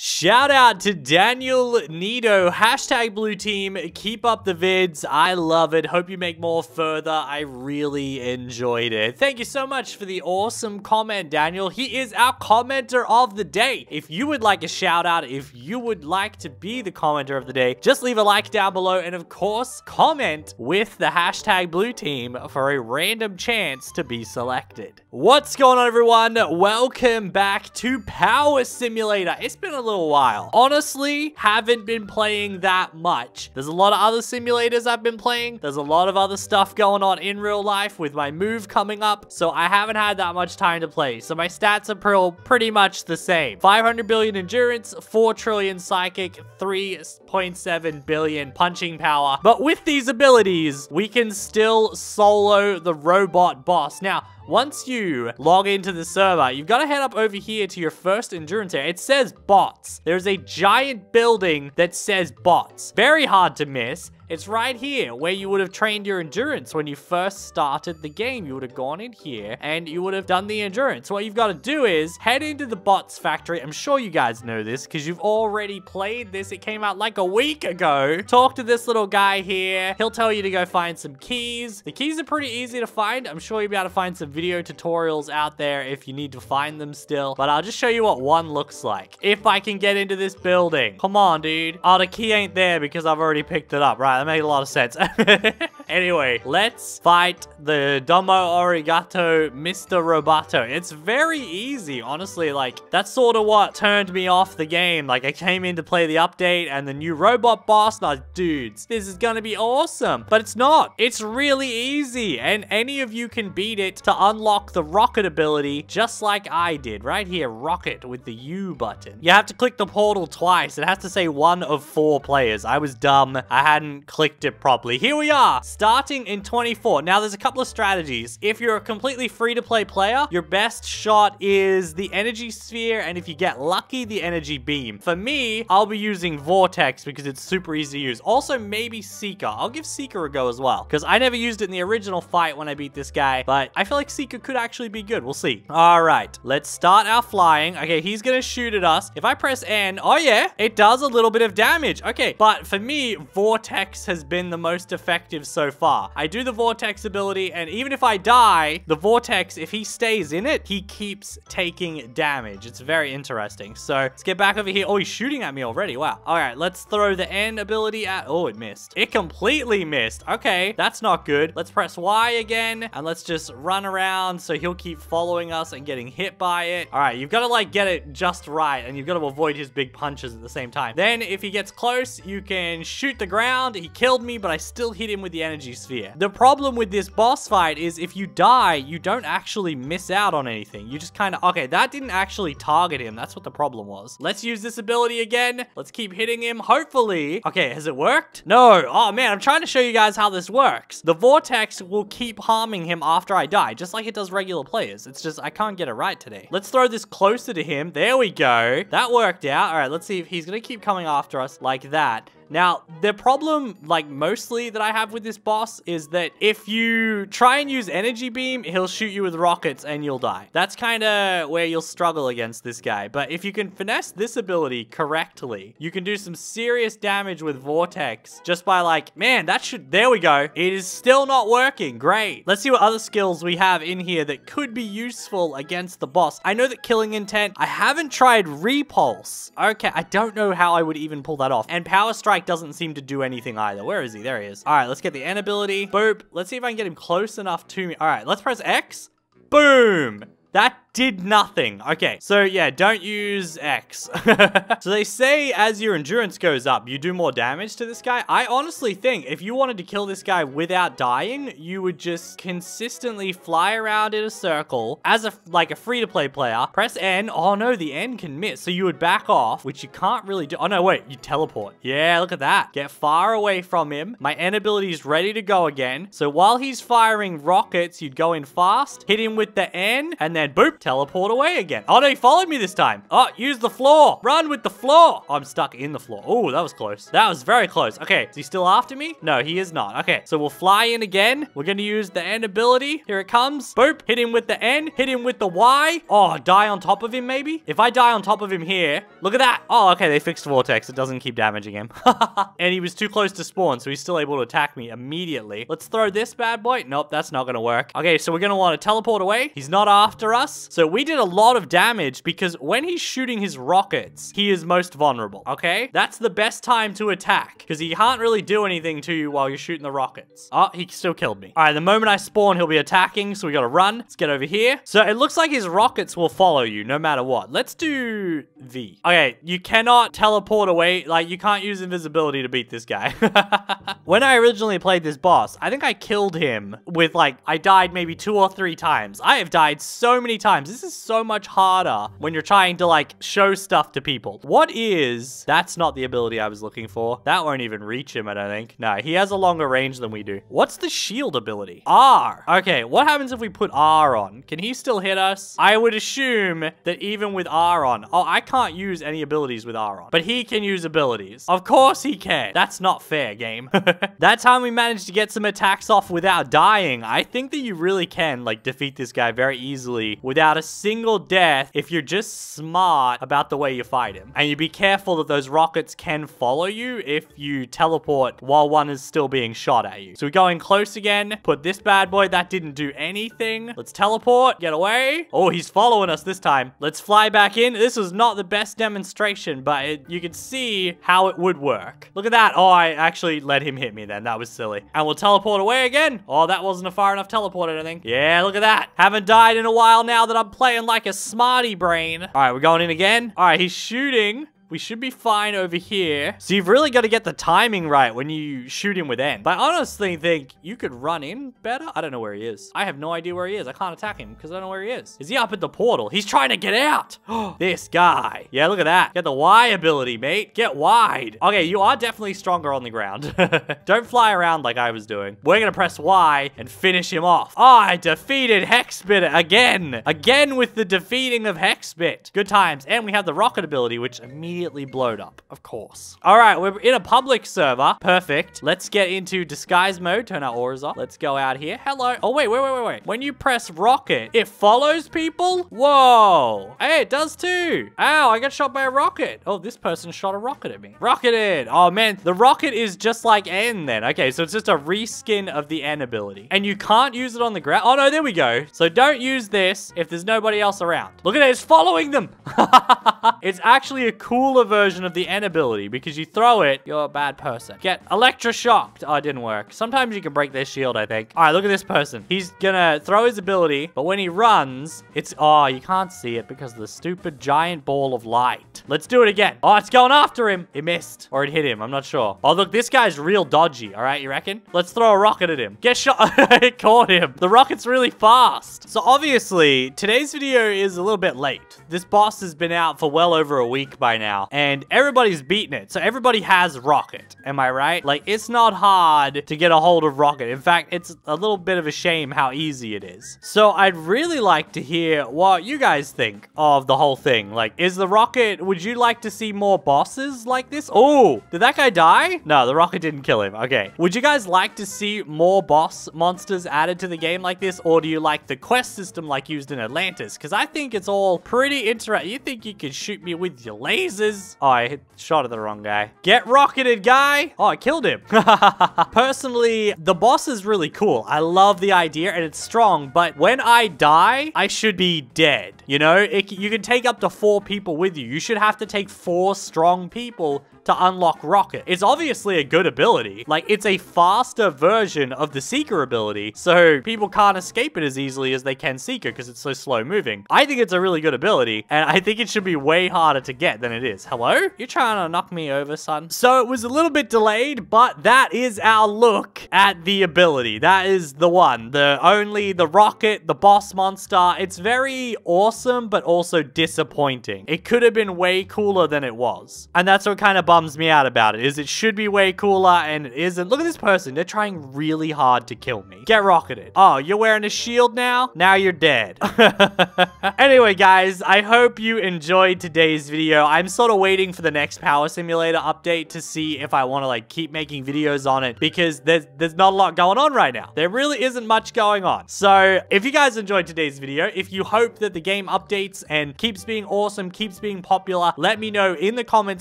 Shh. Shout out to Daniel Nido, hashtag blue team, keep up the vids, I love it, hope you make more further, I really enjoyed it. Thank you so much for the awesome comment, Daniel, he is our commenter of the day. If you would like a shout out, if you would like to be the commenter of the day, just leave a like down below, and of course, comment with the hashtag blue team for a random chance to be selected. What's going on everyone? Welcome back to Power Simulator. It's been a little while. Honestly, haven't been playing that much. There's a lot of other simulators I've been playing. There's a lot of other stuff going on in real life with my move coming up. So I haven't had that much time to play. So my stats are pretty much the same. 500 billion endurance, 4 trillion psychic, 3.7 billion punching power. But with these abilities, we can still solo the robot boss. Now, once you log into the server, you've got to head up over here to your first endurance area. It says bots. There's a giant building that says bots. Very hard to miss. It's right here where you would have trained your endurance when you first started the game. You would have gone in here and you would have done the endurance. What you've got to do is head into the bots factory. I'm sure you guys know this because you've already played this. It came out like a week ago. Talk to this little guy here. He'll tell you to go find some keys. The keys are pretty easy to find. I'm sure you'll be able to find some video tutorials out there if you need to find them still. But I'll just show you what one looks like. If I can get into this building. Come on, dude. Oh, the key ain't there because I've already picked it up. Right, that made a lot of sense. anyway, let's fight the Domo Arigato Mr. Roboto. It's very easy, honestly. Like, that's sort of what turned me off the game. Like, I came in to play the update and the new robot boss. Now, dudes, this is gonna be awesome. But it's not. It's really easy. And any of you can beat it to unlock the rocket ability, just like I did. Right here, rocket with the U button. You have to click the portal twice. It has to say one of four players. I was dumb. I hadn't clicked it properly. Here we are, starting in 24. Now, there's a couple of strategies. If you're a completely free-to-play player, your best shot is the energy sphere, and if you get lucky, the energy beam. For me, I'll be using Vortex because it's super easy to use. Also, maybe Seeker. I'll give Seeker a go as well, because I never used it in the original fight when I beat this guy, but I feel like Seeker could actually be good. We'll see. All right, let's start our flying. Okay, he's gonna shoot at us. If I press N, oh yeah, it does a little bit of damage. Okay, but for me, Vortex has been the most effective so far. I do the Vortex ability, and even if I die, the Vortex, if he stays in it, he keeps taking damage. It's very interesting. So let's get back over here. Oh, he's shooting at me already. Wow. All right, let's throw the N ability at... Oh, it missed. It completely missed. Okay, that's not good. Let's press Y again, and let's just run around so he'll keep following us and getting hit by it. All right, you've got to, like, get it just right, and you've got to avoid his big punches at the same time. Then, if he gets close, you can shoot the ground. He killed me but I still hit him with the energy sphere. The problem with this boss fight is if you die, you don't actually miss out on anything. You just kind of, okay, that didn't actually target him. That's what the problem was. Let's use this ability again. Let's keep hitting him. Hopefully, okay, has it worked? No. Oh man, I'm trying to show you guys how this works. The vortex will keep harming him after I die, just like it does regular players. It's just, I can't get it right today. Let's throw this closer to him. There we go. That worked out. All right, let's see if he's gonna keep coming after us like that. Now, the problem, like, mostly that I have with this boss is that if you try and use energy beam, he'll shoot you with rockets and you'll die. That's kind of where you'll struggle against this guy. But if you can finesse this ability correctly, you can do some serious damage with Vortex just by, like, man, that should... There we go. It is still not working. Great. Let's see what other skills we have in here that could be useful against the boss. I know that Killing Intent, I haven't tried Repulse. Okay, I don't know how I would even pull that off. And Power Strike Doesn't seem to do anything either. Where is he? There he is. All right, let's get the N ability. Boop. Let's see if I can get him close enough to me. All right, let's press X. Boom. That did nothing. Okay, so yeah, don't use X. so they say as your endurance goes up, you do more damage to this guy. I honestly think if you wanted to kill this guy without dying, you would just consistently fly around in a circle as a like a free-to-play player. Press N. Oh no, the N can miss. So you would back off, which you can't really do. Oh no, wait, you teleport. Yeah, look at that. Get far away from him. My N ability is ready to go again. So while he's firing rockets, you'd go in fast, hit him with the N, and then boop, teleport away again. Oh, no, he followed me this time. Oh, use the floor. Run with the floor. Oh, I'm stuck in the floor. Oh, that was close. That was very close. Okay, is he still after me? No, he is not. Okay, so we'll fly in again. We're going to use the N ability. Here it comes. Boop. Hit him with the N. Hit him with the Y. Oh, die on top of him, maybe? If I die on top of him here, look at that. Oh, okay, they fixed Vortex. It doesn't keep damaging him. and he was too close to spawn, so he's still able to attack me immediately. Let's throw this bad boy. Nope, that's not going to work. Okay, so we're going to want to teleport away. He's not after us. So we did a lot of damage because when he's shooting his rockets, he is most vulnerable, okay? That's the best time to attack because he can't really do anything to you while you're shooting the rockets. Oh, he still killed me. All right, the moment I spawn, he'll be attacking, so we got to run. Let's get over here. So it looks like his rockets will follow you no matter what. Let's do V. Okay, you cannot teleport away. Like, you can't use invisibility to beat this guy. when I originally played this boss, I think I killed him with, like, I died maybe two or three times. I have died so many times. This is so much harder when you're trying to, like, show stuff to people. What is... That's not the ability I was looking for. That won't even reach him, I don't think. No, he has a longer range than we do. What's the shield ability? R. Okay, what happens if we put R on? Can he still hit us? I would assume that even with R on... Oh, I can't use any abilities with R on. But he can use abilities. Of course he can. That's not fair, game. that time we managed to get some attacks off without dying. I think that you really can, like, defeat this guy very easily without a single death if you're just smart about the way you fight him. And you be careful that those rockets can follow you if you teleport while one is still being shot at you. So we go in close again, put this bad boy, that didn't do anything. Let's teleport, get away. Oh, he's following us this time. Let's fly back in. This was not the best demonstration, but it, you can see how it would work. Look at that. Oh, I actually let him hit me then. That was silly. And we'll teleport away again. Oh, that wasn't a far enough teleport, I think. Yeah, look at that. Haven't died in a while now that I'm playing like a smarty brain. All right, we're going in again. All right, he's shooting. We should be fine over here. So you've really got to get the timing right when you shoot him with N. But I honestly think you could run in better. I don't know where he is. I have no idea where he is. I can't attack him because I don't know where he is. Is he up at the portal? He's trying to get out. this guy. Yeah, look at that. Get the Y ability, mate. Get wide. Okay, you are definitely stronger on the ground. don't fly around like I was doing. We're going to press Y and finish him off. Oh, I defeated Hexbit again. Again with the defeating of Hexbit. Good times. And we have the rocket ability, which immediately immediately blowed up, of course. All right, we're in a public server. Perfect. Let's get into disguise mode. Turn our auras off. Let's go out here. Hello. Oh, wait, wait, wait, wait, wait. When you press rocket, it follows people? Whoa. Hey, it does too. Ow, I got shot by a rocket. Oh, this person shot a rocket at me. Rocketed. Oh, man. The rocket is just like N then. Okay, so it's just a reskin of the N ability. And you can't use it on the ground. Oh, no, there we go. So don't use this if there's nobody else around. Look at it. It's following them. it's actually a cool cooler version of the N ability because you throw it, you're a bad person. Get electroshocked. Oh, it didn't work. Sometimes you can break their shield, I think. All right, look at this person. He's gonna throw his ability, but when he runs, it's, oh, you can't see it because of the stupid giant ball of light. Let's do it again. Oh, it's going after him. It missed or it hit him. I'm not sure. Oh, look, this guy's real dodgy. All right, you reckon? Let's throw a rocket at him. Get shot. it caught him. The rocket's really fast. So obviously, today's video is a little bit late. This boss has been out for well over a week by now and everybody's beating it. So everybody has Rocket. Am I right? Like, it's not hard to get a hold of Rocket. In fact, it's a little bit of a shame how easy it is. So I'd really like to hear what you guys think of the whole thing. Like, is the Rocket, would you like to see more bosses like this? Oh, did that guy die? No, the Rocket didn't kill him. Okay. Would you guys like to see more boss monsters added to the game like this? Or do you like the quest system like used in Atlantis? Because I think it's all pretty interesting. You think you can shoot me with your lasers? Oh, I hit, shot at the wrong guy. Get rocketed, guy. Oh, I killed him. Personally, the boss is really cool. I love the idea and it's strong, but when I die, I should be dead. You know, it, you can take up to four people with you. You should have to take four strong people to unlock Rocket. It's obviously a good ability. Like, it's a faster version of the Seeker ability, so people can't escape it as easily as they can Seeker because it's so slow moving. I think it's a really good ability, and I think it should be way harder to get than it is. Hello? You're trying to knock me over, son? So it was a little bit delayed, but that is our look at the ability. That is the one. The only, the Rocket, the boss monster. It's very awesome awesome, but also disappointing. It could have been way cooler than it was. And that's what kind of bums me out about it, is it should be way cooler and it isn't. Look at this person. They're trying really hard to kill me. Get rocketed. Oh, you're wearing a shield now? Now you're dead. anyway, guys, I hope you enjoyed today's video. I'm sort of waiting for the next Power Simulator update to see if I want to like keep making videos on it because there's there's not a lot going on right now. There really isn't much going on. So if you guys enjoyed today's video, if you hope that the game updates and keeps being awesome, keeps being popular, let me know in the comment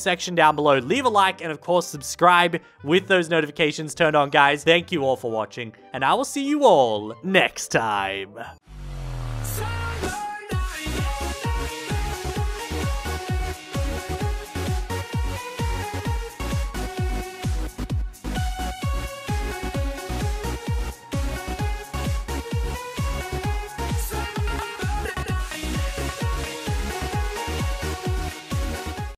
section down below. Leave a like and of course subscribe with those notifications turned on, guys. Thank you all for watching and I will see you all next time.